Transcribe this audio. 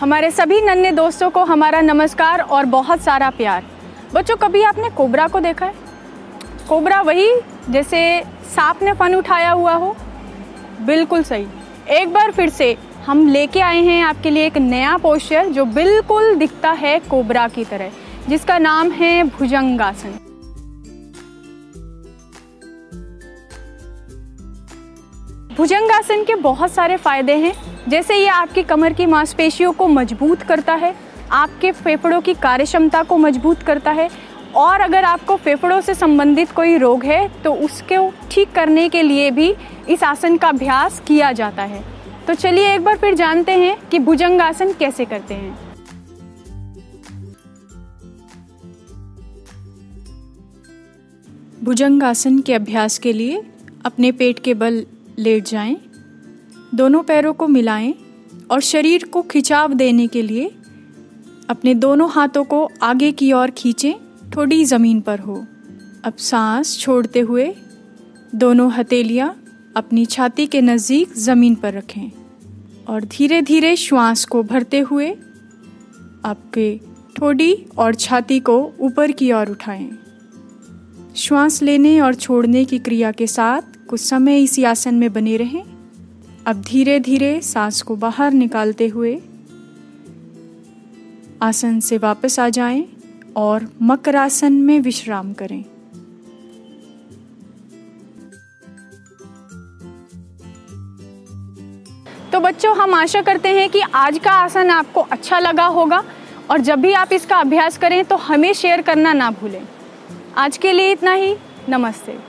हमारे सभी नन्हे दोस्तों को हमारा नमस्कार और बहुत सारा प्यार। बच्चों, कभी आपने कोबरा को देखा है? कोबरा वही जैसे सांप ने फन उठाया हुआ हो? बिल्कुल सही। एक बार फिर से हम लेके आए हैं आपके लिए एक नया पोस्टर जो बिल्कुल दिखता है कोबरा की तरह, जिसका नाम है भुजंगासन। भुजंगासन के बहुत सारे फ़ायदे हैं। जैसे ये आपकी कमर की मांसपेशियों को मज़बूत करता है आपके फेफड़ों की कार्यक्षमता को मज़बूत करता है और अगर आपको फेफड़ों से संबंधित कोई रोग है तो उसको ठीक करने के लिए भी इस आसन का अभ्यास किया जाता है। तो चलिए एक बार फिर जानते हैं कि भुजंगासन कैसे करते हैं। भुजंगासन के अभ्यास के लिए अपने पेट के बल लेट जाएँ, दोनों पैरों को मिलाएँ और शरीर को खिंचाव देने के लिए अपने दोनों हाथों को आगे की ओर खींचें, थोड़ी ज़मीन पर हो। अब सांस छोड़ते हुए दोनों हथेलियाँ अपनी छाती के नज़दीक ज़मीन पर रखें और धीरे धीरे श्वास को भरते हुए आपके ठोड़ी और छाती को ऊपर की ओर उठाएँ। श्वास लेने और छोड़ने की क्रिया के साथ कुछ समय इसी आसन में बने रहें। अब धीरे धीरे सांस को बाहर निकालते हुए आसन से वापस आ जाएँ और मकरासन में विश्राम करें। तो बच्चों, हम आशा करते हैं कि आज का आसन आपको अच्छा लगा होगा और जब भी आप इसका अभ्यास करें तो हमें शेयर करना ना भूलें। आज के लिए इतना ही। नमस्ते।